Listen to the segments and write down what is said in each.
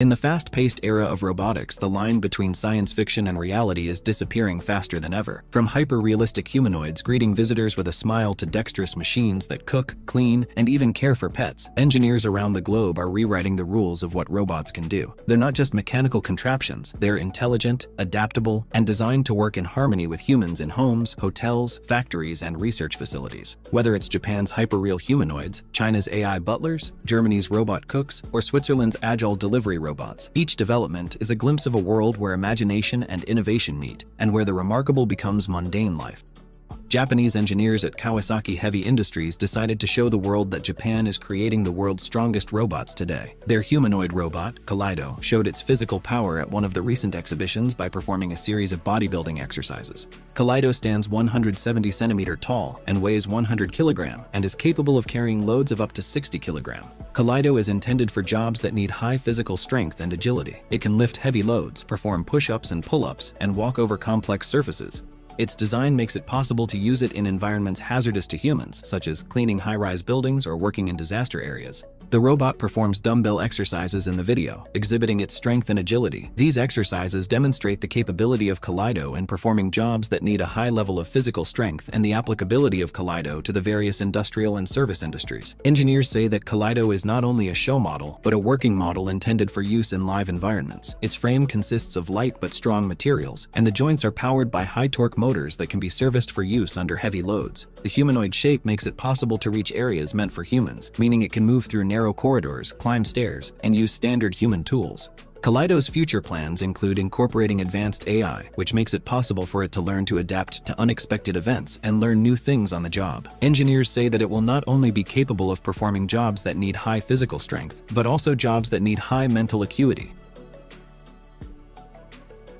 In the fast-paced era of robotics, the line between science fiction and reality is disappearing faster than ever. From hyper-realistic humanoids greeting visitors with a smile to dexterous machines that cook, clean, and even care for pets, engineers around the globe are rewriting the rules of what robots can do. They're not just mechanical contraptions, they're intelligent, adaptable, and designed to work in harmony with humans in homes, hotels, factories, and research facilities. Whether it's Japan's hyper-real humanoids, China's AI butlers, Germany's robot cooks, or Switzerland's agile delivery robots. Each development is a glimpse of a world where imagination and innovation meet, and where the remarkable becomes mundane life. Japanese engineers at Kawasaki Heavy Industries decided to show the world that Japan is creating the world's strongest robots today. Their humanoid robot, Kaleido, showed its physical power at one of the recent exhibitions by performing a series of bodybuilding exercises. Kaleido stands 170 centimeter tall and weighs 100 kilogram and is capable of carrying loads of up to 60 kilogram. Kaleido is intended for jobs that need high physical strength and agility. It can lift heavy loads, perform push-ups and pull-ups, and walk over complex surfaces, its design makes it possible to use it in environments hazardous to humans, such as cleaning high-rise buildings or working in disaster areas. The robot performs dumbbell exercises in the video, exhibiting its strength and agility. These exercises demonstrate the capability of Kaleido in performing jobs that need a high level of physical strength and the applicability of Kaleido to the various industrial and service industries. Engineers say that Kaleido is not only a show model, but a working model intended for use in live environments. Its frame consists of light but strong materials, and the joints are powered by high-torque motors that can be serviced for use under heavy loads. The humanoid shape makes it possible to reach areas meant for humans, meaning it can move through narrow corridors, climb stairs, and use standard human tools. Kaleido's future plans include incorporating advanced AI, which makes it possible for it to learn to adapt to unexpected events and learn new things on the job. Engineers say that it will not only be capable of performing jobs that need high physical strength, but also jobs that need high mental acuity.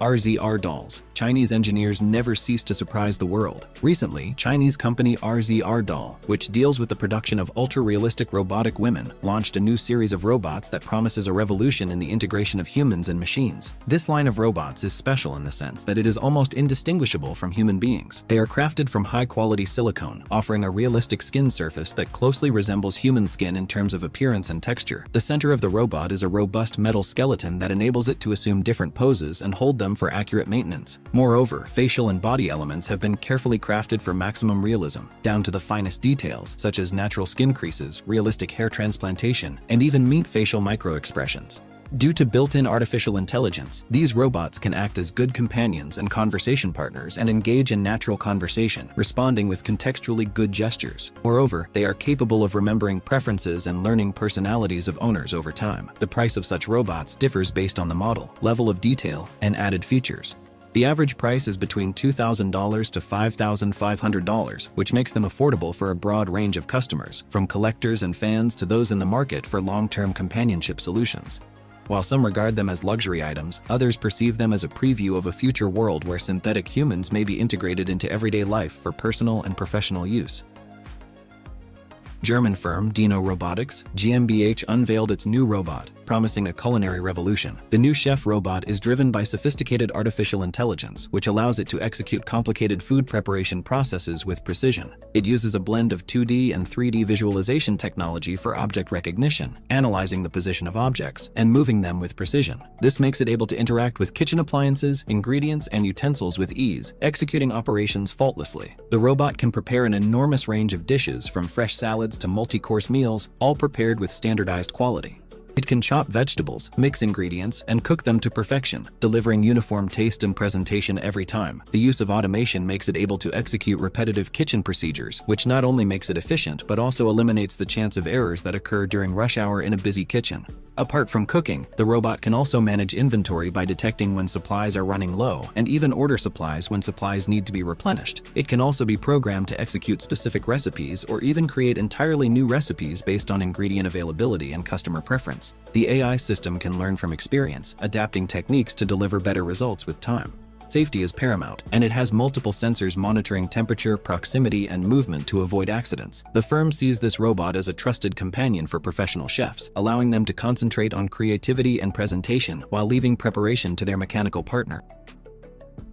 RZR dolls. Chinese engineers never cease to surprise the world. Recently, Chinese company RZR Doll, which deals with the production of ultra-realistic robotic women, launched a new series of robots that promises a revolution in the integration of humans and machines. This line of robots is special in the sense that it is almost indistinguishable from human beings. They are crafted from high-quality silicone, offering a realistic skin surface that closely resembles human skin in terms of appearance and texture. The center of the robot is a robust metal skeleton that enables it to assume different poses and hold them for accurate maintenance. Moreover, facial and body elements have been carefully crafted for maximum realism, down to the finest details such as natural skin creases, realistic hair transplantation, and even meat facial microexpressions. Due to built-in artificial intelligence, these robots can act as good companions and conversation partners and engage in natural conversation, responding with contextually good gestures. Moreover, they are capable of remembering preferences and learning personalities of owners over time. The price of such robots differs based on the model, level of detail, and added features. The average price is between $2,000 to $5,500, which makes them affordable for a broad range of customers, from collectors and fans to those in the market for long-term companionship solutions. While some regard them as luxury items, others perceive them as a preview of a future world where synthetic humans may be integrated into everyday life for personal and professional use. German firm Dino Robotics, GmbH unveiled its new robot, promising a culinary revolution. The new chef robot is driven by sophisticated artificial intelligence, which allows it to execute complicated food preparation processes with precision. It uses a blend of 2D and 3D visualization technology for object recognition, analyzing the position of objects, and moving them with precision. This makes it able to interact with kitchen appliances, ingredients, and utensils with ease, executing operations faultlessly. The robot can prepare an enormous range of dishes from fresh salads to multi-course meals, all prepared with standardized quality. It can chop vegetables, mix ingredients, and cook them to perfection, delivering uniform taste and presentation every time. The use of automation makes it able to execute repetitive kitchen procedures, which not only makes it efficient but also eliminates the chance of errors that occur during rush hour in a busy kitchen. Apart from cooking, the robot can also manage inventory by detecting when supplies are running low and even order supplies when supplies need to be replenished. It can also be programmed to execute specific recipes or even create entirely new recipes based on ingredient availability and customer preference. The AI system can learn from experience, adapting techniques to deliver better results with time. Safety is paramount, and it has multiple sensors monitoring temperature, proximity, and movement to avoid accidents. The firm sees this robot as a trusted companion for professional chefs, allowing them to concentrate on creativity and presentation while leaving preparation to their mechanical partner.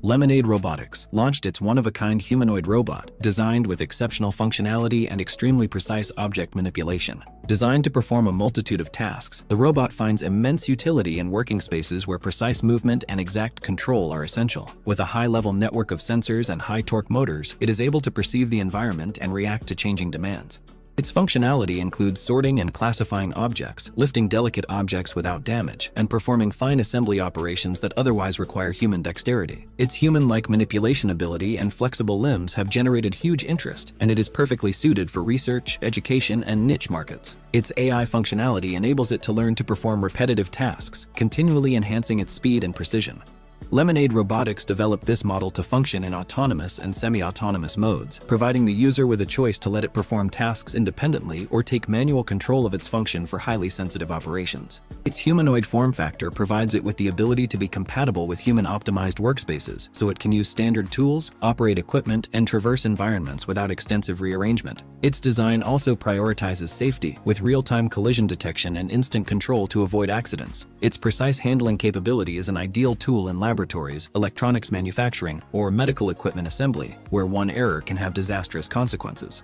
Lemonade Robotics launched its one-of-a-kind humanoid robot, designed with exceptional functionality and extremely precise object manipulation. Designed to perform a multitude of tasks, the robot finds immense utility in working spaces where precise movement and exact control are essential. With a high-level network of sensors and high-torque motors, it is able to perceive the environment and react to changing demands. Its functionality includes sorting and classifying objects, lifting delicate objects without damage, and performing fine assembly operations that otherwise require human dexterity. Its human-like manipulation ability and flexible limbs have generated huge interest, and it is perfectly suited for research, education, and niche markets. Its AI functionality enables it to learn to perform repetitive tasks, continually enhancing its speed and precision. Lemonade Robotics developed this model to function in autonomous and semi-autonomous modes, providing the user with a choice to let it perform tasks independently or take manual control of its function for highly sensitive operations. Its humanoid form factor provides it with the ability to be compatible with human-optimized workspaces, so it can use standard tools, operate equipment, and traverse environments without extensive rearrangement. Its design also prioritizes safety, with real-time collision detection and instant control to avoid accidents. Its precise handling capability is an ideal tool in laboratories laboratories, electronics manufacturing, or medical equipment assembly, where one error can have disastrous consequences.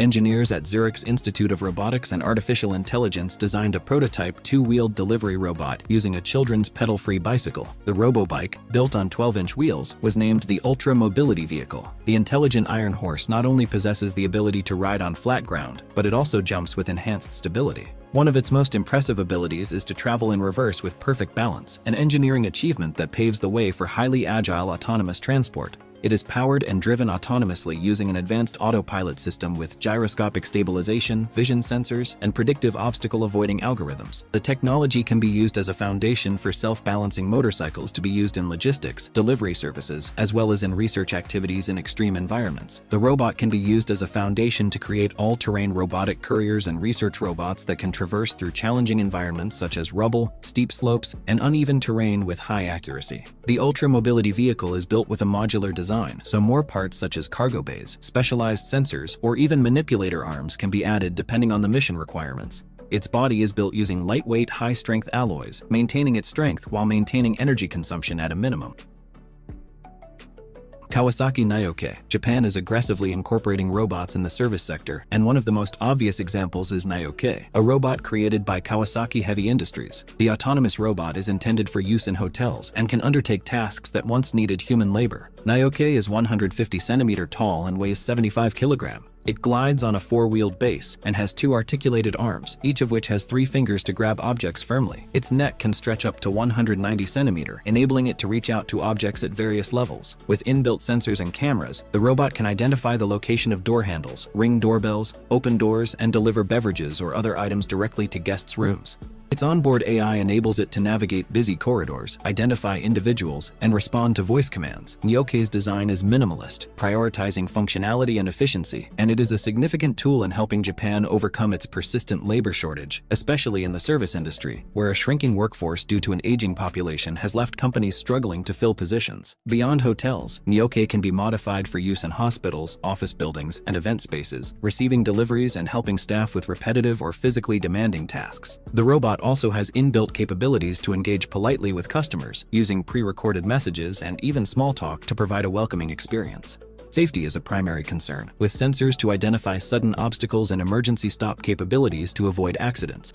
Engineers at Zurich's Institute of Robotics and Artificial Intelligence designed a prototype two-wheeled delivery robot using a children's pedal-free bicycle. The RoboBike, built on 12-inch wheels, was named the Ultra Mobility Vehicle. The intelligent iron horse not only possesses the ability to ride on flat ground, but it also jumps with enhanced stability. One of its most impressive abilities is to travel in reverse with perfect balance, an engineering achievement that paves the way for highly agile autonomous transport. It is powered and driven autonomously using an advanced autopilot system with gyroscopic stabilization, vision sensors, and predictive obstacle avoiding algorithms. The technology can be used as a foundation for self-balancing motorcycles to be used in logistics, delivery services, as well as in research activities in extreme environments. The robot can be used as a foundation to create all-terrain robotic couriers and research robots that can traverse through challenging environments such as rubble, steep slopes, and uneven terrain with high accuracy. The Ultra Mobility vehicle is built with a modular design design, so more parts such as cargo bays, specialized sensors, or even manipulator arms can be added depending on the mission requirements. Its body is built using lightweight, high-strength alloys, maintaining its strength while maintaining energy consumption at a minimum. Kawasaki Nyokkey, Japan is aggressively incorporating robots in the service sector, and one of the most obvious examples is Nyokkey, a robot created by Kawasaki Heavy Industries. The autonomous robot is intended for use in hotels and can undertake tasks that once needed human labor. Nyokkey is 150 centimeter tall and weighs 75 kilogram. It glides on a four-wheeled base and has two articulated arms, each of which has three fingers to grab objects firmly. Its neck can stretch up to 190 centimeter, enabling it to reach out to objects at various levels. With inbuilt sensors and cameras, the robot can identify the location of door handles, ring doorbells, open doors, and deliver beverages or other items directly to guests' rooms. Its onboard AI enables it to navigate busy corridors, identify individuals, and respond to voice commands. Nyokkey's design is minimalist, prioritizing functionality and efficiency, and it is a significant tool in helping Japan overcome its persistent labor shortage, especially in the service industry, where a shrinking workforce due to an aging population has left companies struggling to fill positions. Beyond hotels, Nyokkey can be modified for use in hospitals, office buildings, and event spaces, receiving deliveries and helping staff with repetitive or physically demanding tasks. The robot also has inbuilt capabilities to engage politely with customers, using pre-recorded messages and even small talk to provide a welcoming experience. Safety is a primary concern, with sensors to identify sudden obstacles and emergency stop capabilities to avoid accidents.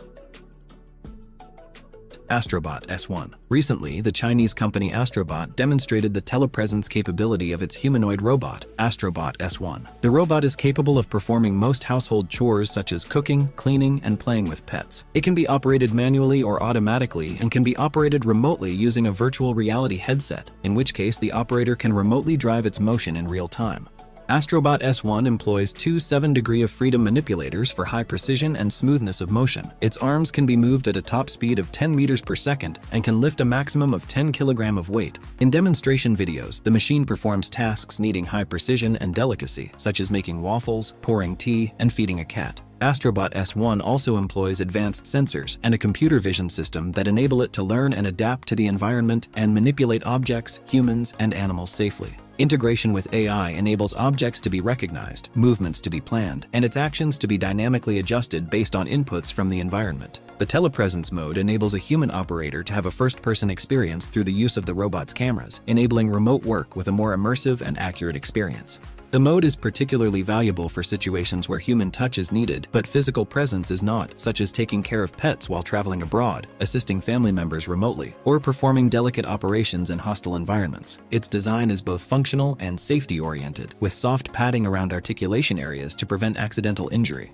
Astribot S1. Recently, the Chinese company Astribot demonstrated the telepresence capability of its humanoid robot, Astribot S1. The robot is capable of performing most household chores such as cooking, cleaning, and playing with pets. It can be operated manually or automatically and can be operated remotely using a virtual reality headset, in which case the operator can remotely drive its motion in real time. Astribot S1 employs two 7 degree of freedom manipulators for high precision and smoothness of motion. Its arms can be moved at a top speed of 10 meters per second and can lift a maximum of 10 kilogram of weight. In demonstration videos, the machine performs tasks needing high precision and delicacy, such as making waffles, pouring tea, and feeding a cat. Astribot S1 also employs advanced sensors and a computer vision system that enable it to learn and adapt to the environment and manipulate objects, humans, and animals safely. Integration with AI enables objects to be recognized, movements to be planned, and its actions to be dynamically adjusted based on inputs from the environment. The telepresence mode enables a human operator to have a first-person experience through the use of the robot's cameras, enabling remote work with a more immersive and accurate experience. The mode is particularly valuable for situations where human touch is needed, but physical presence is not, such as taking care of pets while traveling abroad, assisting family members remotely, or performing delicate operations in hostile environments. Its design is both functional and safety-oriented, with soft padding around articulation areas to prevent accidental injury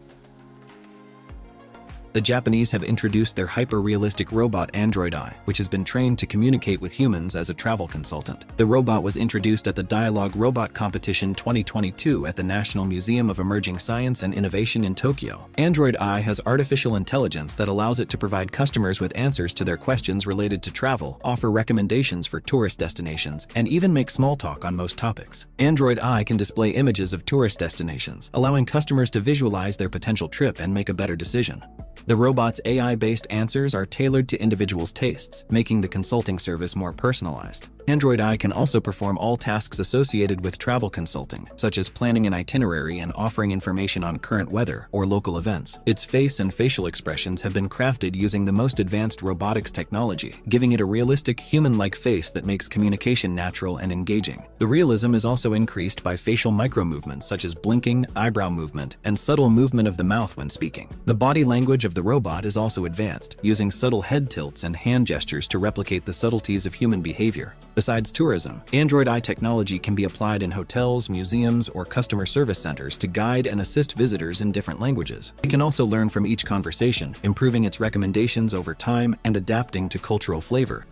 the Japanese have introduced their hyper-realistic robot Android Eye, which has been trained to communicate with humans as a travel consultant. The robot was introduced at the Dialogue Robot Competition 2022 at the National Museum of Emerging Science and Innovation in Tokyo. Android Eye has artificial intelligence that allows it to provide customers with answers to their questions related to travel, offer recommendations for tourist destinations, and even make small talk on most topics. Android Eye can display images of tourist destinations, allowing customers to visualize their potential trip and make a better decision. The robot's AI-based answers are tailored to individuals' tastes, making the consulting service more personalized. Android Eye can also perform all tasks associated with travel consulting, such as planning an itinerary and offering information on current weather or local events. Its face and facial expressions have been crafted using the most advanced robotics technology, giving it a realistic, human-like face that makes communication natural and engaging. The realism is also increased by facial micro-movements such as blinking, eyebrow movement, and subtle movement of the mouth when speaking. The body language of the robot is also advanced, using subtle head tilts and hand gestures to replicate the subtleties of human behavior. Besides tourism, Android Eye technology can be applied in hotels, museums, or customer service centers to guide and assist visitors in different languages. It can also learn from each conversation, improving its recommendations over time and adapting to cultural flavor.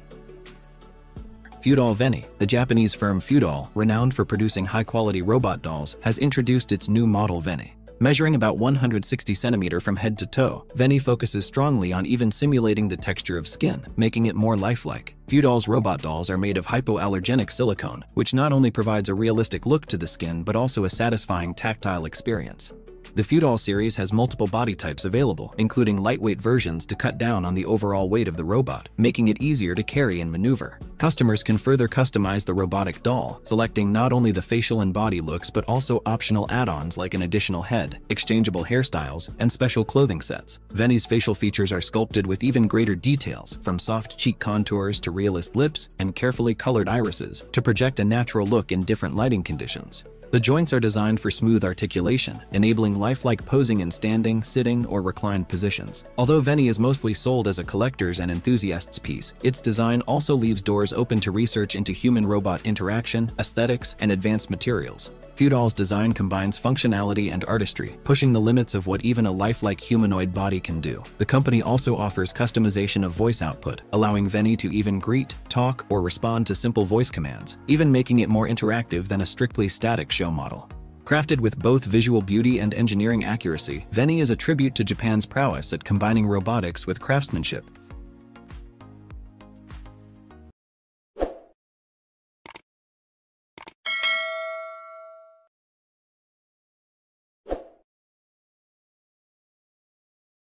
Feudal Veni, the Japanese firm Feudal, renowned for producing high-quality robot dolls, has introduced its new model Veni. Measuring about 160 centimeter from head to toe, Veni focuses strongly on even simulating the texture of skin, making it more lifelike. Feudal's robot dolls are made of hypoallergenic silicone, which not only provides a realistic look to the skin but also a satisfying tactile experience. The Feudal series has multiple body types available, including lightweight versions to cut down on the overall weight of the robot, making it easier to carry and maneuver. Customers can further customize the robotic doll, selecting not only the facial and body looks but also optional add-ons like an additional head, exchangeable hairstyles, and special clothing sets. Veni's facial features are sculpted with even greater details, from soft cheek contours to realist lips and carefully colored irises, to project a natural look in different lighting conditions. The joints are designed for smooth articulation, enabling lifelike posing in standing, sitting, or reclined positions. Although Veni is mostly sold as a collector's and enthusiast's piece, its design also leaves doors open to research into human-robot interaction, aesthetics, and advanced materials. Feudal's design combines functionality and artistry, pushing the limits of what even a lifelike humanoid body can do. The company also offers customization of voice output, allowing Veni to even greet, talk, or respond to simple voice commands, even making it more interactive than a strictly static show model. Crafted with both visual beauty and engineering accuracy, Veni is a tribute to Japan's prowess at combining robotics with craftsmanship.